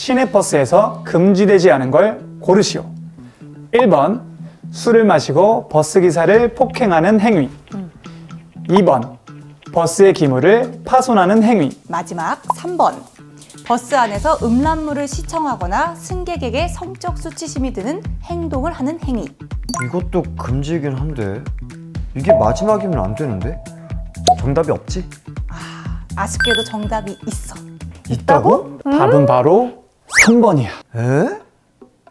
시내버스에서 금지되지 않은 걸 고르시오. 1번 술을 마시고 버스 기사를 폭행하는 행위. 2번 버스의 기물을 파손하는 행위. 마지막 3번. 버스 안에서 음란물을 시청하거나 승객에게 성적 수치심이 드는 행동을 하는 행위. 이것도 금지이긴 한데 이게 마지막이면 안 되는데? 정답이 없지? 아쉽게도 정답이 있어. 있다고? 답은 바로 3번이야. 에?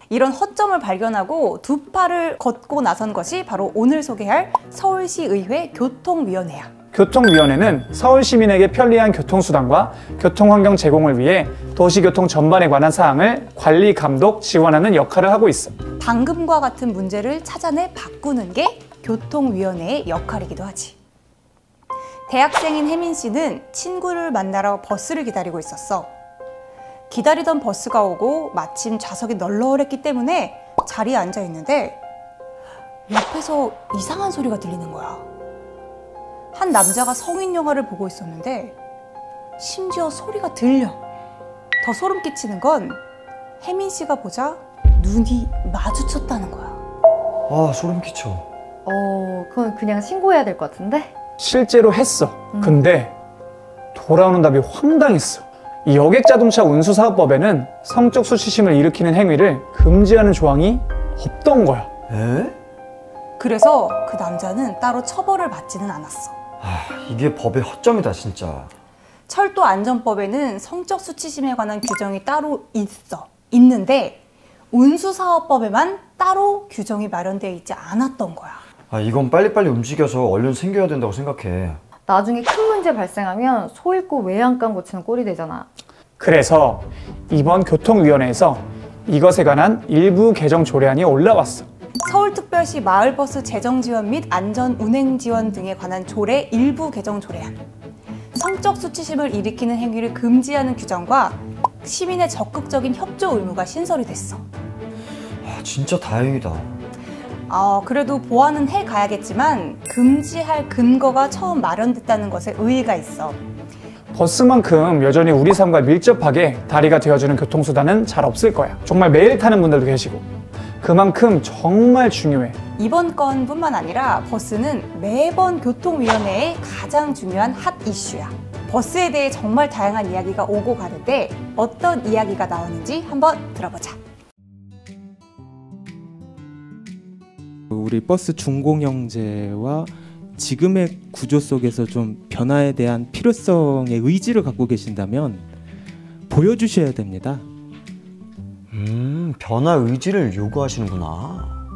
이런 허점을 발견하고 두 팔을 걷고 나선 것이 바로 오늘 소개할 서울시의회 교통위원회야. 교통위원회는 서울 시민에게 편리한 교통수단과 교통환경 제공을 위해 도시교통 전반에 관한 사항을 관리, 감독, 지원하는 역할을 하고 있어. 방금과 같은 문제를 찾아내 바꾸는 게 교통위원회의 역할이기도 하지. 대학생인 혜민 씨는 친구를 만나러 버스를 기다리고 있었어. 기다리던 버스가 오고 마침 좌석이 널널했기 때문에 자리에 앉아 있는데 옆에서 이상한 소리가 들리는 거야. 한 남자가 성인 영화를 보고 있었는데 심지어 소리가 들려. 더 소름 끼치는 건 혜민 씨가 보자 눈이 마주쳤다는 거야. 아 소름 끼쳐 어, 그건 그냥 신고해야 될 것 같은데? 실제로 했어. 근데 돌아오는 답이 황당했어. 이 여객자동차 운수사업법에는 성적 수치심을 일으키는 행위를 금지하는 조항이 없던 거야. 에? 그래서 그 남자는 따로 처벌을 받지는 않았어. 아 이게 법의 허점이다 진짜 철도 안전법에는 성적 수치심에 관한 규정이 따로 있어. 있는데 운수사업법에만 따로 규정이 마련되어 있지 않았던 거야. 아 이건 빨리빨리 움직여서 얼른 생겨야 된다고 생각해 나중에 큰 문제 발생하면 소 잃고 외양간 고치는 꼴이 되잖아. 그래서 이번 교통위원회에서 이것에 관한 일부 개정 조례안이 올라왔어. 서울특별시 마을버스 재정 지원 및 안전 운행 지원 등에 관한 조례 일부 개정 조례안. 성적 수치심을 일으키는 행위를 금지하는 규정과 시민의 적극적인 협조 의무가 신설이 됐어. 아 진짜 다행이다 어, 그래도 보완은 해 가야겠지만 금지할 근거가 처음 마련됐다는 것에 의의가 있어. 버스만큼 여전히 우리 삶과 밀접하게 다리가 되어주는 교통수단은 잘 없을 거야. 정말 매일 타는 분들도 계시고. 그만큼 정말 중요해. 이번 건뿐만 아니라 버스는 매번 교통위원회의 가장 중요한 핫 이슈야. 버스에 대해 정말 다양한 이야기가 오고 가는데 어떤 이야기가 나오는지 한번 들어보자. 우리 버스 준공영제와 지금의 구조 속에서 좀 변화에 대한 필요성의 의지를 갖고 계신다면 보여주셔야 됩니다. 음 변화 의지를 요구하시는구나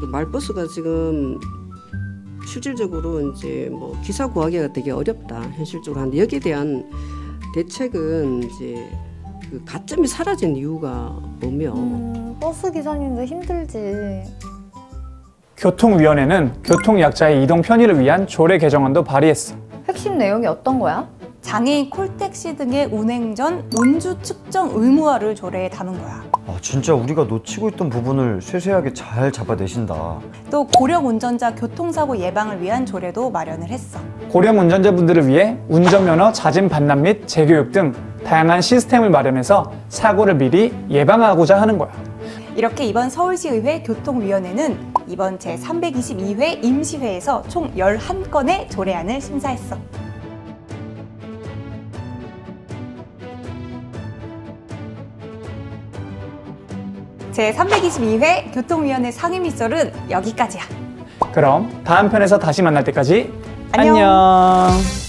그 말버스가 지금 실질적으로 이제 뭐 기사 구하기가 되게 어렵다 현실적으로 하는데 여기에 대한 대책은 이제 그 가점이 사라진 이유가 뭐며 음, 버스 기사님도 힘들지. 교통위원회는 교통약자의 이동 편의를 위한 조례 개정안도 발의했어. 핵심 내용이 어떤 거야? 장애인 콜택시 등의 운행 전 운주 측정 의무화를 조례에 담은 거야. 아 진짜 우리가 놓치고 있던 부분을 세세하게 잘 잡아내신다 또 고령 운전자 교통사고 예방을 위한 조례도 마련을 했어. 고령 운전자분들을 위해 운전면허 자진 반납 및 재교육 등 다양한 시스템을 마련해서 사고를 미리 예방하고자 하는 거야. 이렇게 이번 서울시의회 교통위원회는 이번 제322회 임시회에서 총 11건의 조례안을 심사했어. 제322회 교통위원회 상임위설은 여기까지야. 그럼 다음 편에서 다시 만날 때까지 안녕. 안녕.